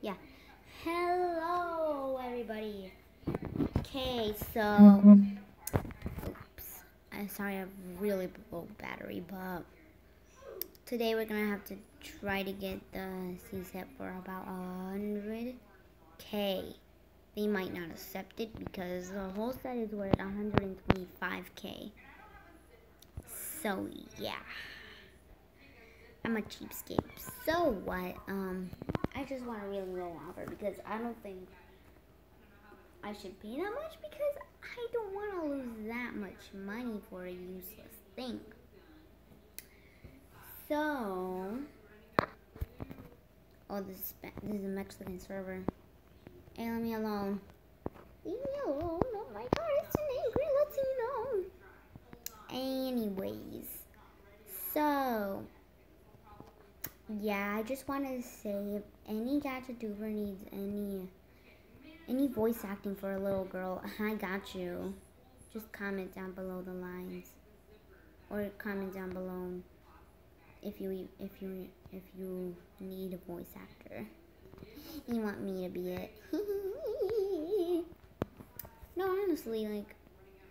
Yeah. Hello, everybody. Okay, so. Oops. I'm sorry, I have really low battery, but. Today we're gonna have to try to get the C set for about 100k. They might not accept it because the whole set is worth 125k. So, yeah. I'm a cheapskate. So what? Um, I just want a really low offer because I don't think I should pay that much because I don't want to lose that much money for a useless thing. So, oh, this is this is a Mexican server. Hey, let me alone. Leave me alone. Oh my God, it's an angry Latino. Anyways, so yeah, I just want to say if any Gachatuber needs any any voice acting for a little girl, I got you. Just comment down below the lines, or comment down below if you if you if you need a voice actor. You want me to be it? no, honestly, like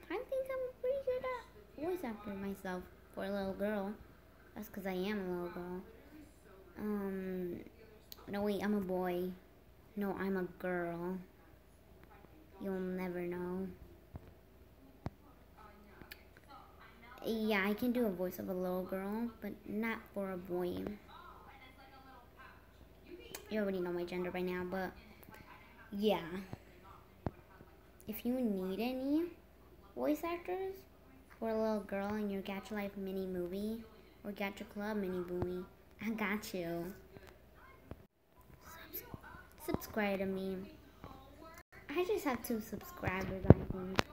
I think I'm pretty good at voice actor myself for a little girl. That's because I am a little girl. No wait, I'm a boy. No, I'm a girl. You'll never know. Yeah, I can do a voice of a little girl, but not for a boy. You already know my gender by now, but yeah. If you need any voice actors for a little girl in your Gacha Life mini movie or Gacha Club mini movie, I got you. Subscribe to me. I just have two subscribers, I think.